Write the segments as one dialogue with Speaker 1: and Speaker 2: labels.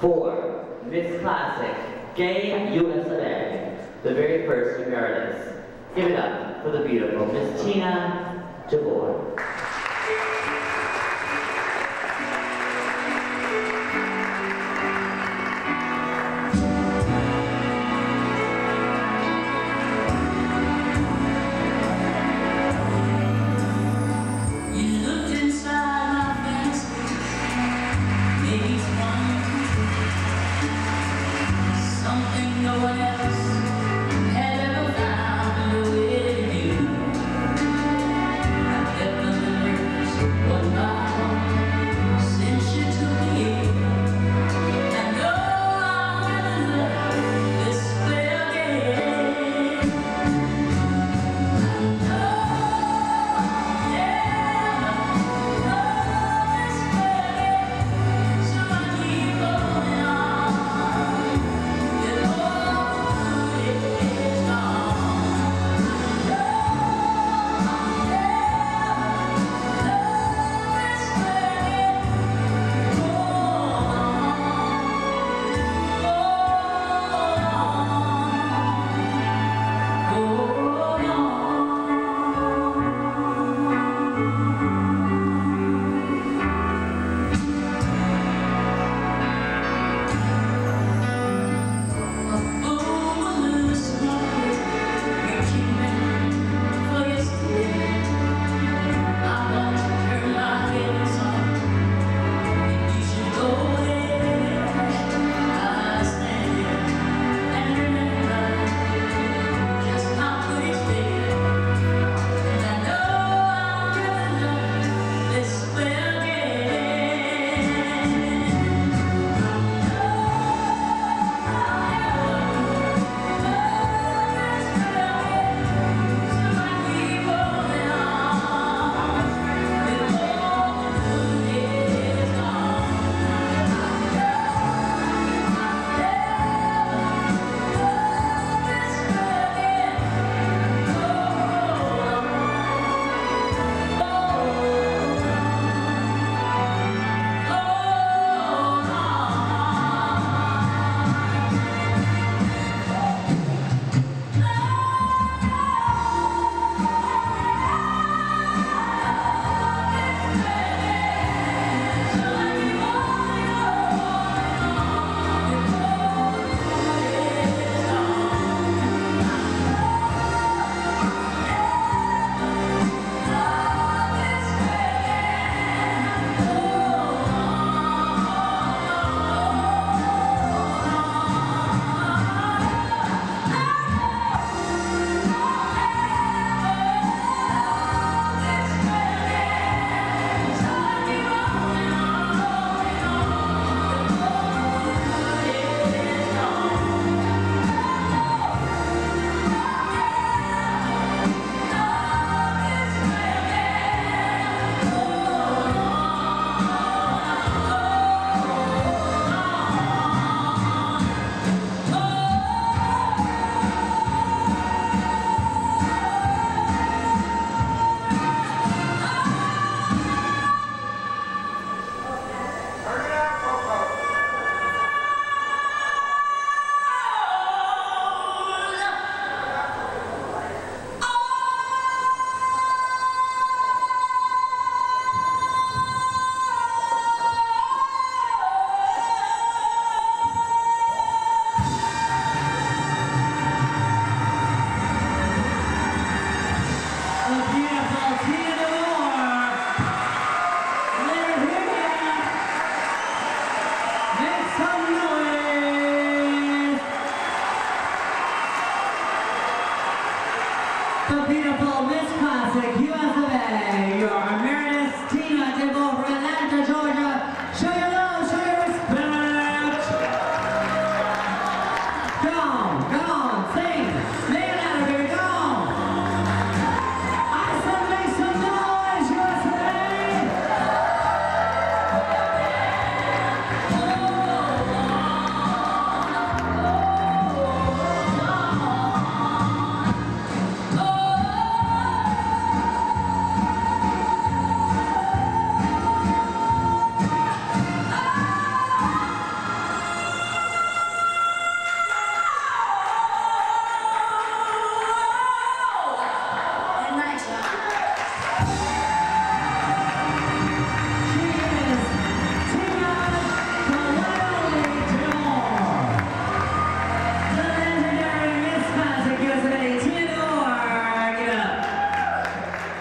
Speaker 1: For Miss Classic, Gay USA, the very first emeritus. Give it up for the beautiful Miss Tina
Speaker 2: Devore.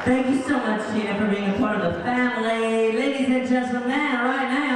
Speaker 3: Thank you so much, Tina, for being a part of the family. Ladies and gentlemen, right now.